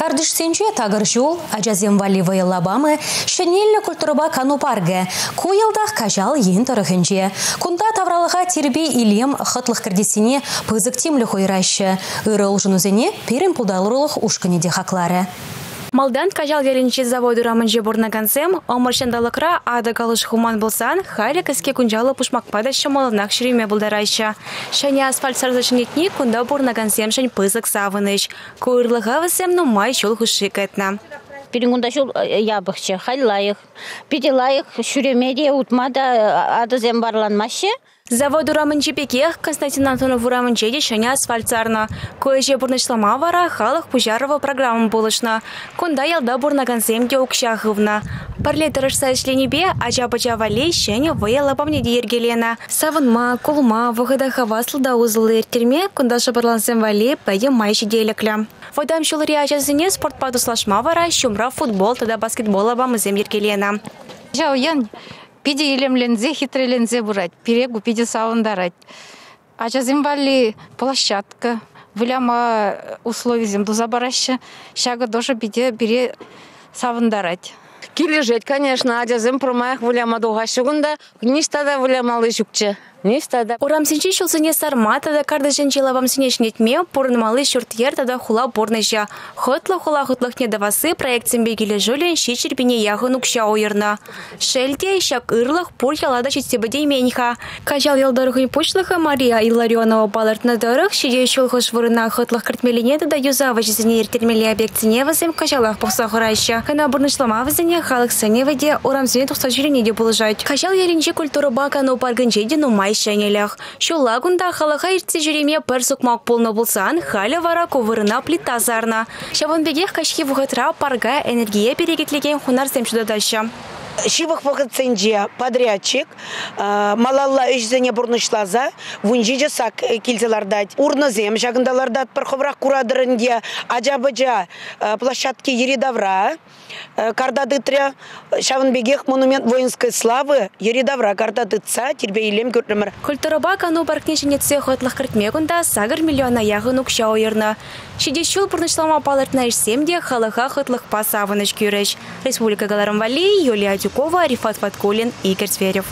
Кардышсенче тагыр жол, ажазем валивая лабамы, шенеллі культураба кану парге, куелдах кажал ен тұрығынже. Кунда тавралыға тербе илем хытлық кірдесіне пызык темлі хойрашы. Үрі ұлжынызене перін пулдалырылық ушканеде хақлары. Малдан кажал веренче заводу раманже борнагансем, омаршандалықра ада галыш хуман болсан, хайля кіске күнжалы пушмақпада шамалынақ шіреме бұлдарайша. Шане асфальт сарзашынетні күнда борнагансем шань пызык савыныш. Куырлыға васем нумай шол хуши кәтна. Перегунда шул ябықчы, хайлайық. Педелайық, шүремеде утмада адызем барланмашы. Заводу рамынче пекех Константин Антонов рамынче де шаня асфальтсарна. Көже бурнышлама вара халық пужарова программа болышна. Кунда бурнагансем де укшахывна. Парле тырышса бе, ажа бача валей шене выяла памнеде ергелена. Савынма, кулма, вғыда хаваслы да узылы ертерме, кунда шабарлансем валей пәйе майши делекля. Войдам шулыри ажазыне спорт вара, шумра футбол, тада баскетбол абамызем ергелена. Жау пиде илемлензе хитрелензе бурать перегу пиде савындарать ажазым вали площадка выляма условием дуза бараща шага тоже пиде бире савындарать Килежет, конечно, ажазым промаях выляма дугашугунда, нистада вылямалы жүкче. Нестада. Урам синчи шулсыне сарма тада карды женчила вам синечнетме пурнымалы шуртьер тада хула порныжа. Хотла хула хутлах не давасы проект симбегиле жулен щичер бине яхын укша ойырна. Шельте шак ырлах пур ялада чистебедей меньха. Кажал ялдарыхын почлыха Мария Илларионова балартна дырых шиде шулхыш вырына хотлах картмелине тада юза вачесіне ертермелі объектіне вазым кажалах пухса хурайша. Кана бурнышлама вазыне халық сыне ваде урам сыне тухса жирене де булыжать. Кажал яринче культура бакану паргынче де нумай шәнелях. Шула гунда халыға иртсе жүреме пір сұқмақ болны болсан, халі вара ковырына плита зарна. Шавын бегех кашхи вғытра парга энергия перегетлеген хунар семшудадаща. Шивых вақытсенже подрядчик малалла үшзене бұрнышлаза вунжи жасак килзелардат урнызем жагындалардат бір ховрақ курадырынде ажабыжа площадке еридавра кардадытря шавынбегех монумент воинской славы еридавра кардадытса тербейлем көрдімір Культураба кану паркне женетсе хотлық кіртмегунда сагыр миллиона яғын укша ойырны. Шидешул бұрнышлама палыртна ішсемде халыға хотлық пасавыныш кюреш. Республика Галарым Вали, Юлия Дюкова, Рифат Фаткулин, Игорь Зверев.